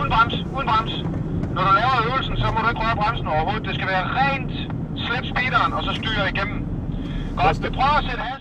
uden brems, uden brems. Når du laver øvelsen, så må ikke røre bremsen overhovedet. Det skal være rent slip speederen, og så styre igennem. Godt, vi prøver at sætte hastighed.